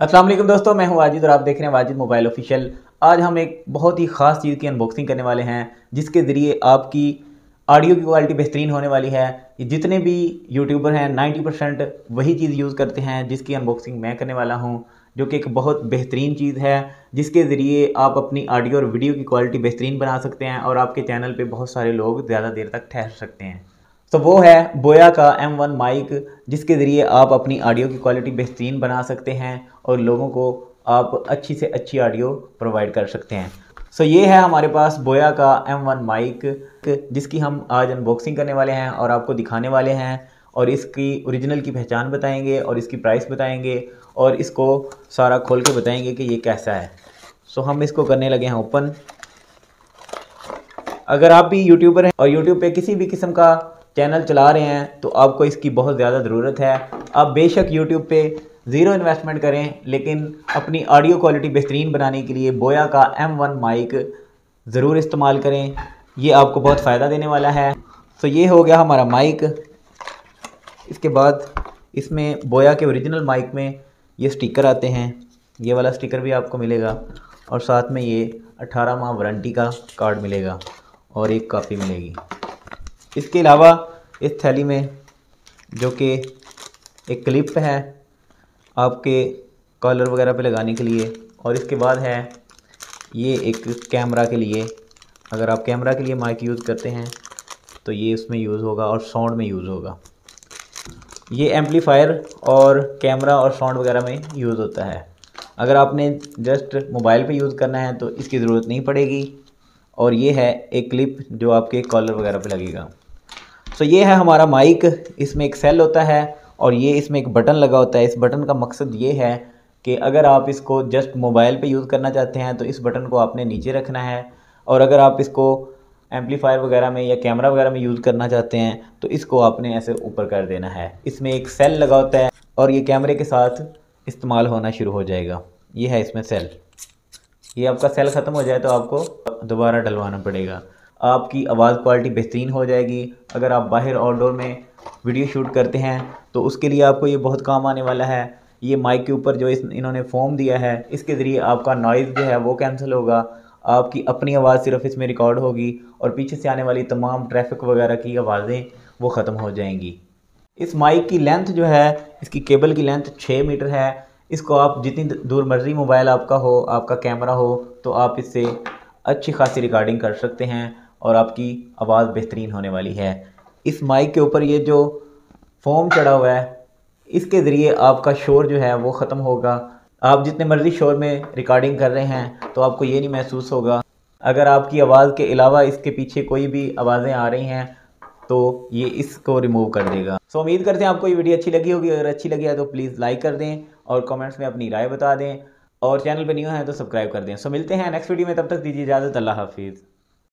वालेकुम दोस्तों, मैं हूँ वाजिद और आप देख रहे हैं वाजिद मोबाइल ऑफिशियल। आज हम एक बहुत ही ख़ास चीज़ की अनबॉक्सिंग करने वाले हैं, जिसके ज़रिए आपकी ऑडियो की क्वालिटी बेहतरीन होने वाली है। जितने भी यूट्यूबर हैं 90 परसेंट वही चीज़ यूज़ करते हैं, जिसकी अनबॉक्सिंग मैं करने वाला हूँ, जो कि एक बहुत बेहतरीन चीज़ है, जिसके ज़रिए आप अपनी ऑडियो और वीडियो की क्वालिटी बेहतरीन बना सकते हैं और आपके चैनल पर बहुत सारे लोग ज़्यादा देर तक ठहर सकते हैं। तो वो है बोया का एम वन माइक जिसके ज़रिए आप अपनी ऑडियो की क्वालिटी बेहतरीन बना सकते हैं और लोगों को आप अच्छी से अच्छी ऑडियो प्रोवाइड कर सकते हैं। सो so, ये है हमारे पास बोया का एम वन माइक जिसकी हम आज अनबॉक्सिंग करने वाले हैं और आपको दिखाने वाले हैं और इसकी ओरिजिनल की पहचान बताएँगे और इसकी प्राइस बताएँगे और इसको सारा खोल के बताएँगे कि ये कैसा है। सो so, हम इसको करने लगे हैं ओपन अगर आप भी यूट्यूबर हैं और यूट्यूब पे किसी भी किस्म का चैनल चला रहे हैं तो आपको इसकी बहुत ज़्यादा ज़रूरत है। आप बेशक यूट्यूब पे ज़ीरो इन्वेस्टमेंट करें, लेकिन अपनी ऑडियो क्वालिटी बेहतरीन बनाने के लिए बोया का एम वन माइक ज़रूर इस्तेमाल करें। ये आपको बहुत फ़ायदा देने वाला है। तो ये हो गया हमारा माइक इसके बाद इसमें बोया के ओरिजिनल माइक में ये स्टिकर आते हैं। ये वाला स्टिकर भी आपको मिलेगा, और साथ में ये 18 माह वारंटी का कार्ड मिलेगा, और एक कापी मिलेगी। इसके अलावा इस थैली में जो कि एक क्लिप है आपके कॉलर वगैरह पे लगाने के लिए, और इसके बाद है ये एक कैमरा के लिए। अगर आप कैमरा के लिए माइक यूज़ करते हैं तो ये उसमें यूज़ होगा और साउंड में यूज़ होगा। ये एम्पलीफायर और कैमरा और साउंड वगैरह में यूज़ होता है। अगर आपने जस्ट मोबाइल पे यूज़ करना है तो इसकी ज़रूरत नहीं पड़ेगी। और ये है एक क्लिप जो आपके कॉलर वगैरह पे लगेगा। सो ये है हमारा माइक इसमें एक सेल होता है और ये इसमें एक बटन लगा होता है। इस बटन का मकसद ये है कि अगर आप इसको जस्ट मोबाइल पे यूज़ करना चाहते हैं तो इस बटन को आपने नीचे रखना है और अगर आप इसको एम्पलीफायर वगैरह में या कैमरा वगैरह में यूज़ करना चाहते हैं तो इसको आपने ऐसे ऊपर कर देना है। इसमें एक सेल लगा होता है और ये कैमरे के साथ इस्तेमाल होना शुरू हो जाएगा। ये है इसमें सेल ये आपका सेल ख़त्म हो जाए तो आपको दोबारा डलवाना पड़ेगा। आपकी आवाज़ क्वालिटी बेहतरीन हो जाएगी। अगर आप बाहर आउटडोर में वीडियो शूट करते हैं तो उसके लिए आपको ये बहुत काम आने वाला है। ये माइक के ऊपर जो इस, इन्होंने फॉर्म दिया है, इसके ज़रिए आपका नॉइज़ जो है वो कैंसिल होगा। आपकी अपनी आवाज़ सिर्फ़ इसमें रिकॉर्ड होगी और पीछे से आने वाली तमाम ट्रैफ़िक वगैरह की आवाज़ें वो ख़त्म हो जाएँगी। इस माइक की लेंथ जो है, इसकी केबल की लेंथ छः मीटर है। इसको आप जितनी दूर मर्ज़ी मोबाइल आपका हो, आपका कैमरा हो तो आप इससे अच्छी खासी रिकॉर्डिंग कर सकते हैं। और आपकी आवाज़ बेहतरीन होने वाली है। इस माइक के ऊपर ये जो फोम चढ़ा हुआ है, इसके ज़रिए आपका शोर जो है वो ख़त्म होगा। आप जितने मर्ज़ी शोर में रिकॉर्डिंग कर रहे हैं तो आपको ये नहीं महसूस होगा। अगर आपकी आवाज़ के अलावा इसके पीछे कोई भी आवाज़ें आ रही हैं तो ये इसको रिमूव कर देगा। सो उम्मीद करते हैं आपको ये वीडियो अच्छी लगी होगी। अगर अच्छी लगी है तो प्लीज़ लाइक कर दें और कमेंट्स में अपनी राय बता दें। और चैनल पर न्यू है तो सब्सक्राइब कर दें। सो मिलते हैं नेक्स्ट वीडियो में। तब तक दीजिए इजाज़त। अल्लाह हाफिज़।